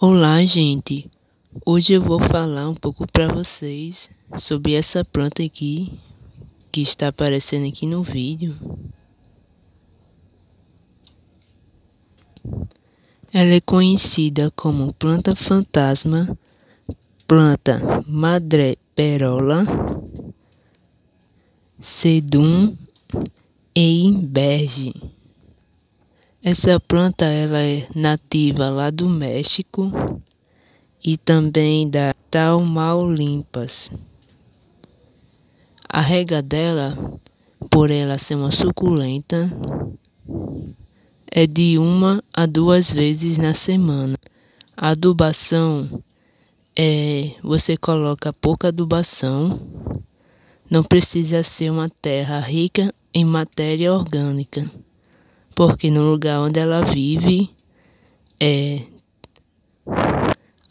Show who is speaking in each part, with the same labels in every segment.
Speaker 1: Olá, gente! Hoje eu vou falar um pouco para vocês sobre essa planta aqui que está aparecendo aqui no vídeo. Ela é conhecida como planta fantasma, planta madreperola, sedum e imberge. Essa planta ela é nativa lá do México e também da Tamaulipas. A rega dela, por ela ser uma suculenta, é de uma a duas vezes na semana. A adubação é você coloca pouca adubação, não precisa ser uma terra rica em matéria orgânica porque no lugar onde ela vive é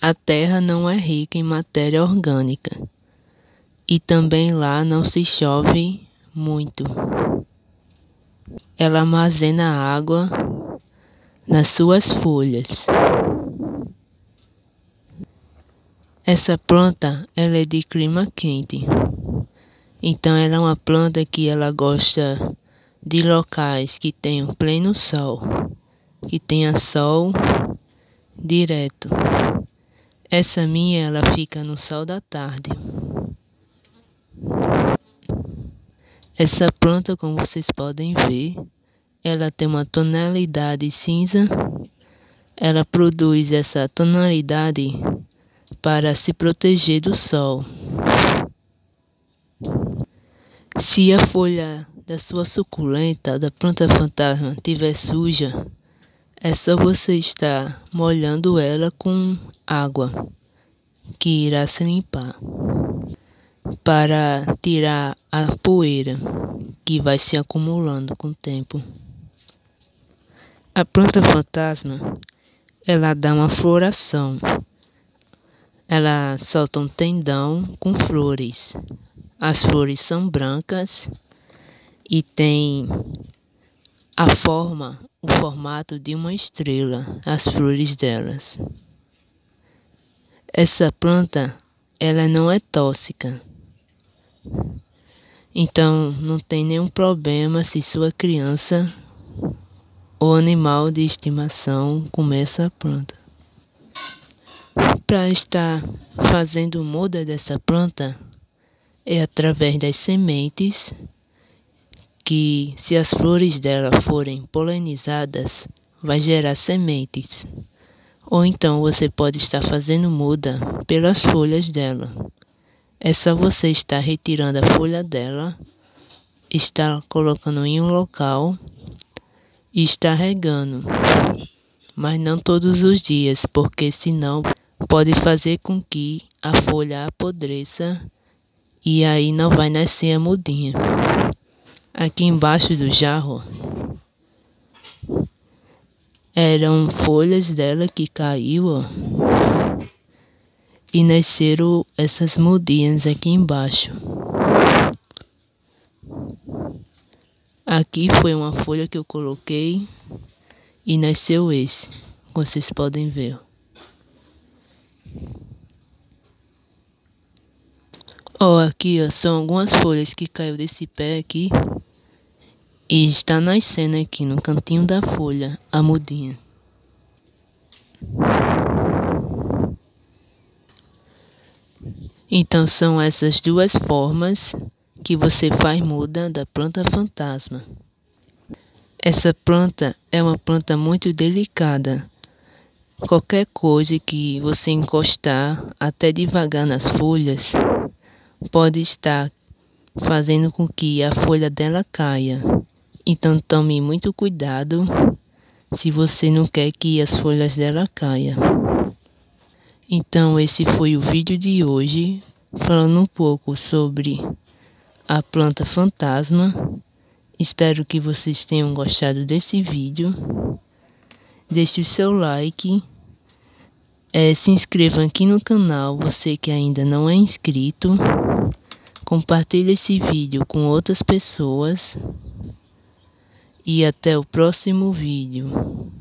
Speaker 1: a terra não é rica em matéria orgânica e também lá não se chove muito. Ela armazena água nas suas folhas. Essa planta ela é de clima quente. Então ela é uma planta que ela gosta de locais que tenham pleno sol, que tenha sol direto. Essa minha ela fica no sol da tarde. Essa planta, como vocês podem ver, ela tem uma tonalidade cinza. Ela produz essa tonalidade para se proteger do sol. Se a folha da sua suculenta, da planta fantasma, tiver suja, é só você estar molhando ela com água, que irá se limpar, para tirar a poeira que vai se acumulando com o tempo. A planta fantasma, ela dá uma floração. Ela solta um tendão com flores. As flores são brancas e tem a forma, o formato de uma estrela, as flores delas. Essa planta, ela não é tóxica. Então, não tem nenhum problema se sua criança ou animal de estimação comer essa planta. Para estar fazendo muda dessa planta é através das sementes que, se as flores dela forem polinizadas, vai gerar sementes. Ou então você pode estar fazendo muda pelas folhas dela. É só você estar retirando a folha dela, estar colocando em um local e estar regando. Mas não todos os dias, porque senão pode fazer com que a folha apodreça e aí não vai nascer a mudinha aqui embaixo do jarro eram folhas dela que caiu ó, e nasceram essas mudinhas aqui embaixo. Aqui foi uma folha que eu coloquei e nasceu esse, vocês podem ver. Ó, aqui ó, são algumas folhas que caiu desse pé aqui. E está nascendo aqui no cantinho da folha a mudinha. Então são essas duas formas que você faz muda da planta fantasma. Essa planta é uma planta muito delicada. Qualquer coisa que você encostar até devagar nas folhas pode estar fazendo com que a folha dela caia. Então tome muito cuidado se você não quer que as folhas dela caiam. Então esse foi o vídeo de hoje, falando um pouco sobre a planta fantasma. Espero que vocês tenham gostado desse vídeo. Deixe o seu like. É, se inscreva aqui no canal, você que ainda não é inscrito. Compartilhe esse vídeo com outras pessoas e até o próximo vídeo.